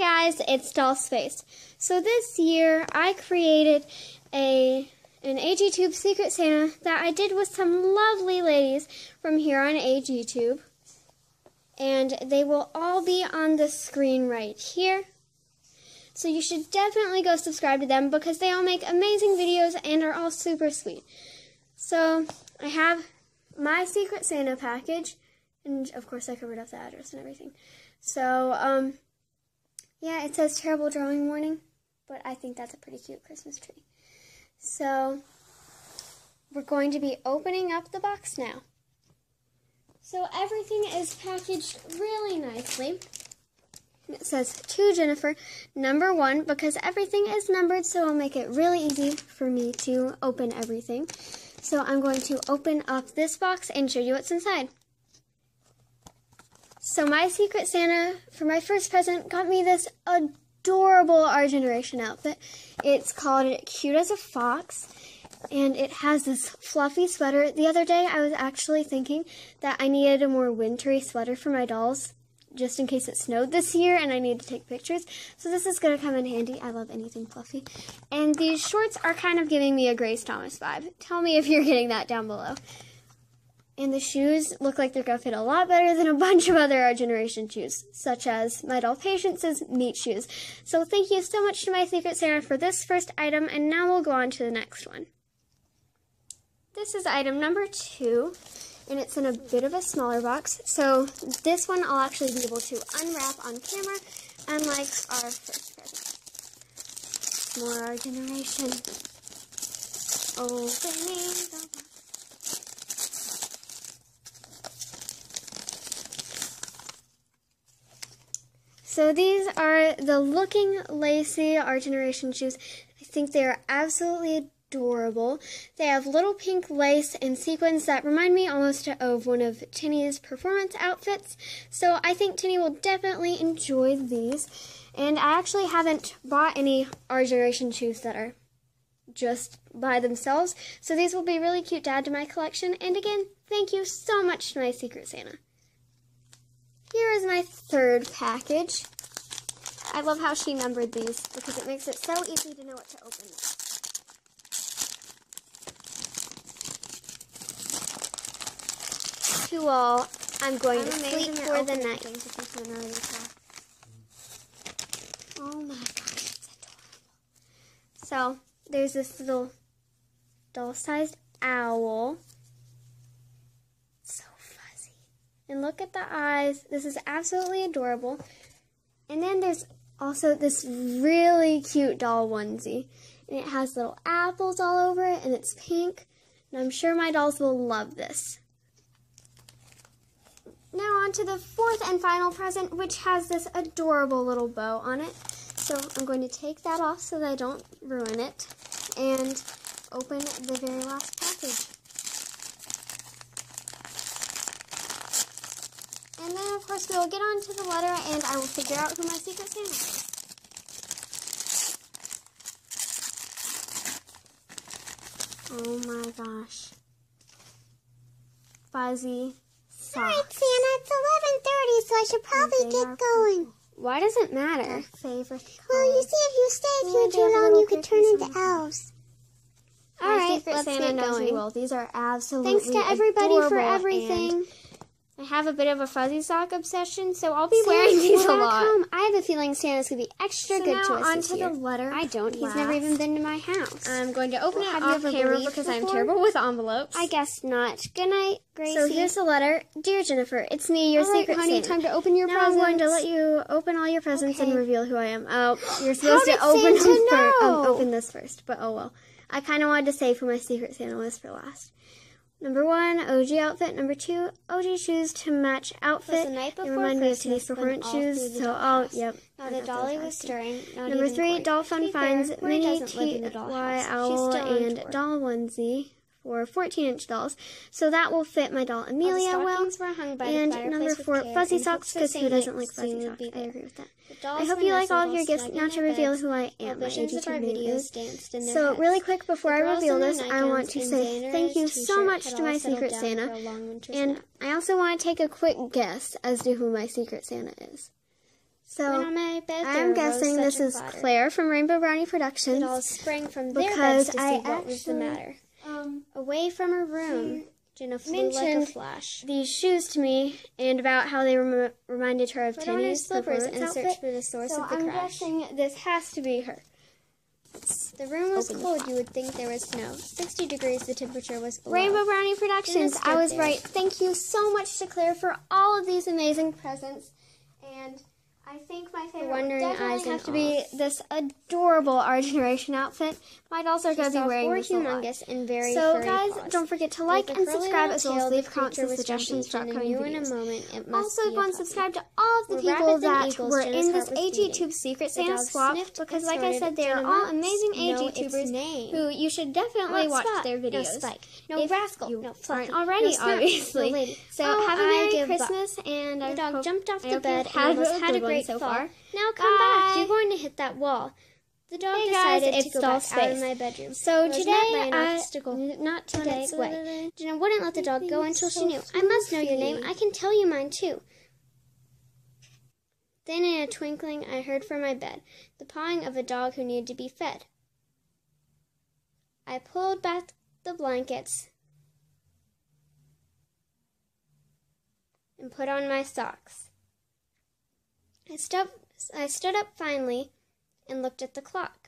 guys, it's Doll Space. So this year I created a an AGTube Secret Santa that I did with some lovely ladies from here on AGTube. And they will all be on the screen right here. So you should definitely go subscribe to them because they all make amazing videos and are all super sweet. So I have my Secret Santa package. And of course I covered up the address and everything. So, um, yeah, it says terrible drawing warning, but I think that's a pretty cute Christmas tree. So, we're going to be opening up the box now. So everything is packaged really nicely. It says to Jennifer, number one, because everything is numbered, so it'll make it really easy for me to open everything. So I'm going to open up this box and show you what's inside. So my Secret Santa for my first present got me this adorable Our Generation outfit. It's called Cute as a Fox, and it has this fluffy sweater. The other day I was actually thinking that I needed a more wintry sweater for my dolls, just in case it snowed this year and I need to take pictures. So this is going to come in handy. I love anything fluffy. And these shorts are kind of giving me a Grace Thomas vibe. Tell me if you're getting that down below. And the shoes look like they're to fit a lot better than a bunch of other Our Generation shoes, such as my doll Patience's meat shoes. So thank you so much to my Secret Santa for this first item, and now we'll go on to the next one. This is item number two, and it's in a bit of a smaller box. So this one I'll actually be able to unwrap on camera, unlike our first present. More Our Generation. Opening the So these are the Looking Lacy Our Generation shoes. I think they are absolutely adorable. They have little pink lace and sequins that remind me almost of one of Tenney's performance outfits. So I think Tenney will definitely enjoy these. And I actually haven't bought any Our Generation shoes that are just by themselves. So these will be really cute to add to my collection. And again, thank you so much to my Secret Santa. Here is my third package. I love how she numbered these because it makes it so easy to know what to open. To all, I'm going I'm to sleep for the night. Oh my gosh, it's adorable. So, there's this little doll-sized owl. And look at the eyes. This is absolutely adorable. And then there's also this really cute doll onesie. And it has little apples all over it, and it's pink. And I'm sure my dolls will love this. Now on to the fourth and final present, which has this adorable little bow on it. So I'm going to take that off so that I don't ruin it. And open the very last package. And then, of course, we will get on to the letter, and I will figure out who my Secret Santa is. Oh my gosh. Fuzzy socks. Alright, Santa, it's 11.30, so I should probably get going. Cool. Why does it matter? favorite color. Well, you see, if you stayed here too long, you could turn into elves. Alright, let's Santa get going. Well, these are absolutely Thanks to everybody for everything. I have a bit of a fuzzy sock obsession, so I'll be wearing these a lot. Come. I have a feeling Santa's gonna be extra so good to us on to the letter. I don't. He's never even been to my house. I'm going to open well, it off camera because before? I'm terrible with envelopes. I guess not. Good night, Gracie. So here's the letter, dear Jennifer. It's me, your all secret right, honey, Santa. Time to open your now presents. I'm going to let you open all your presents okay. and reveal who I am. Oh, you're supposed to open them first. Um, open this first, but oh well. I kind of wanted to save who my secret Santa was for last. Number one, OG outfit. Number two, OG shoes to match outfit. The night before remind Christmas, me of today's performance shoes. So I'll, oh, yep. Now the dolly was stirring. Number three, doll fun finds mini TY owl and doll onesie for 14 inch dolls. So that will fit my doll Amelia well. and number four, fuzzy socks because who doesn't like fuzzy socks? I agree with that. I hope you like all of your gifts. Now to reveal who I am, my AGTube videos. So really quick before I reveal this, I want to say thank you so much to my Secret Santa. And I also want to take a quick guess as to who my Secret Santa is. So Went on my bed, I'm guessing this is. Claire from Rainbow Brownie Productions. dolls sprang from their Because beds to see I what was the actually, matter. Um, Away from her room, Jenna flew like a flash. these shoes to me and about how they rem- reminded her of her slippers and performance searched for the source So of the I'm crash. guessing this has to be her. The room was Open cold. You would think there was snow. 60 degrees the temperature was below. Rainbow Brownie Productions. I was there. right. Thank you so much to Claire for all of these amazing presents. And I think my favorite wondering definitely eyes have to be this adorable Our Generation outfit. Might also to be wearing this humongous and very So guys, paws. don't forget to like and subscribe as well as leave comments and suggestions for upcoming knew in a moment it must Also, go and subscribe to all of the More people that eagles, were Jenna's in this was AG. Tube Secret Santa swap because, like I said, they are all amazing AG tubers who you should definitely watch their videos. No Rascal, you no aren't already, obviously. So Oh, have a Merry. Christmas, and I The dog jumped off the bed and had a had a one great so far. Now come back. You're going to hit that wall. The dog Hey, guys, decided it's to go back out of my bedroom. So was today, met by an I obstacle not on today. its way. Jenna wouldn't let the dog go until she knew. I must know your name. I can tell you mine too. Then in a twinkling, I heard from my bed the pawing of a dog who needed to be fed. I pulled back the blankets and put on my socks. I, stup- I stood up finally and looked at the clock.